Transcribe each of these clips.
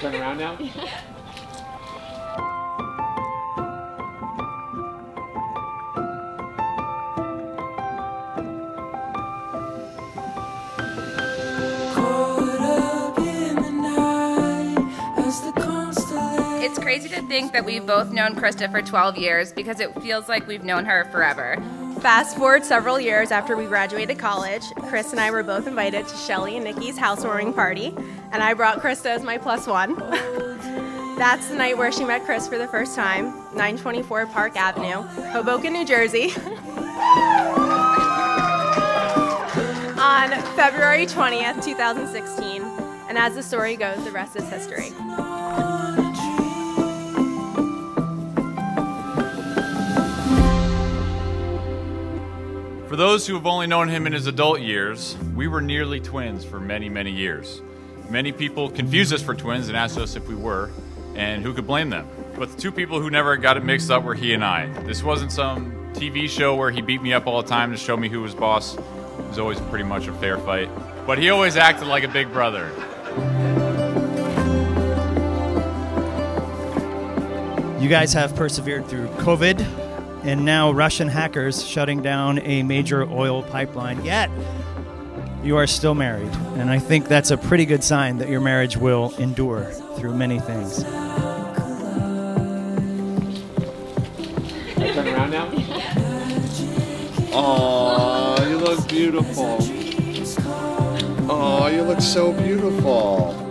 turn around now? crazy to think that we've both known Krysta for 12 years because it feels like we've known her forever. Fast forward several years after we graduated college, Chris and I were both invited to Shelly and Nikki's housewarming party, and I brought Krysta as my plus one. That's the night where she met Chris for the first time, 924 Park Avenue, Hoboken, New Jersey. On February 20th, 2016. And as the story goes, the rest is history. For those who have only known him in his adult years, we were nearly twins for many, many years. Many people confused us for twins and asked us if we were, and who could blame them? But the two people who never got it mixed up were he and I. This wasn't some TV show where he beat me up all the time to show me who was boss. It was always pretty much a fair fight. But he always acted like a big brother. You guys have persevered through COVID and now Russian hackers shutting down a major oil pipeline. Yet, you are still married. And I think that's a pretty good sign that your marriage will endure through many things. turn around now? Oh, you look beautiful. Oh, you look so beautiful.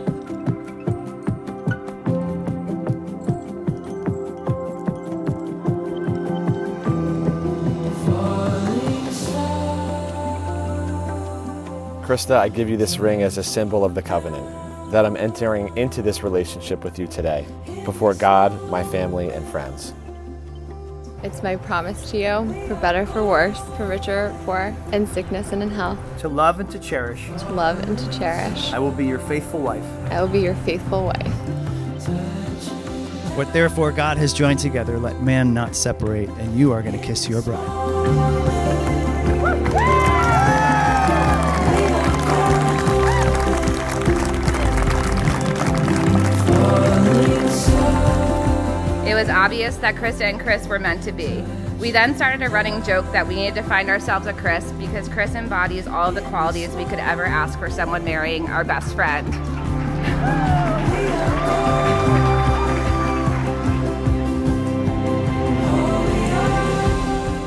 Krysta, I give you this ring as a symbol of the covenant, that I'm entering into this relationship with you today, before God, my family, and friends. It's my promise to you, for better, for worse, for richer, for poor, in sickness and in health, To love and to cherish, to love and to cherish. I will be your faithful wife. I will be your faithful wife. What therefore God has joined together, let man not separate, and you are going to kiss your bride. Was obvious that Krysta and Chris were meant to be. We then started a running joke that we needed to find ourselves a Chris because Chris embodies all of the qualities we could ever ask for someone marrying our best friend.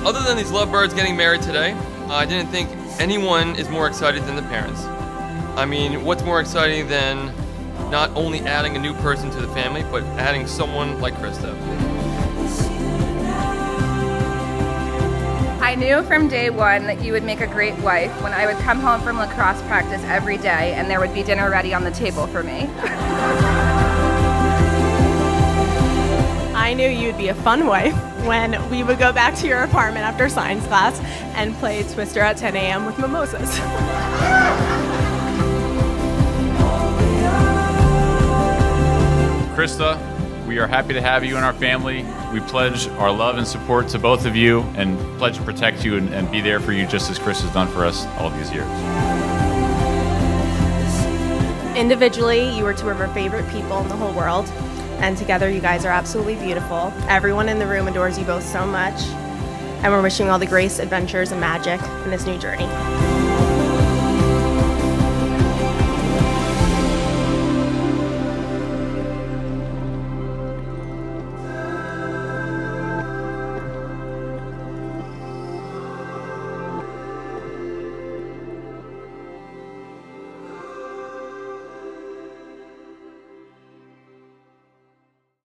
Other than these lovebirds getting married today, I didn't think anyone is more excited than the parents. I mean, what's more exciting than not only adding a new person to the family, but adding someone like Krysta? I knew from day one that you would make a great wife when I would come home from lacrosse practice every day and there would be dinner ready on the table for me. I knew you'd be a fun wife when we would go back to your apartment after science class and play Twister at 10 a.m. with mimosas. Krysta, we are happy to have you in our family. We pledge our love and support to both of you and pledge to protect you and, and be there for you just as Chris has done for us all these years. Individually, you are two of our favorite people in the whole world, and together, you guys are absolutely beautiful. Everyone in the room adores you both so much, and we're wishing all the grace, adventures, and magic in this new journey.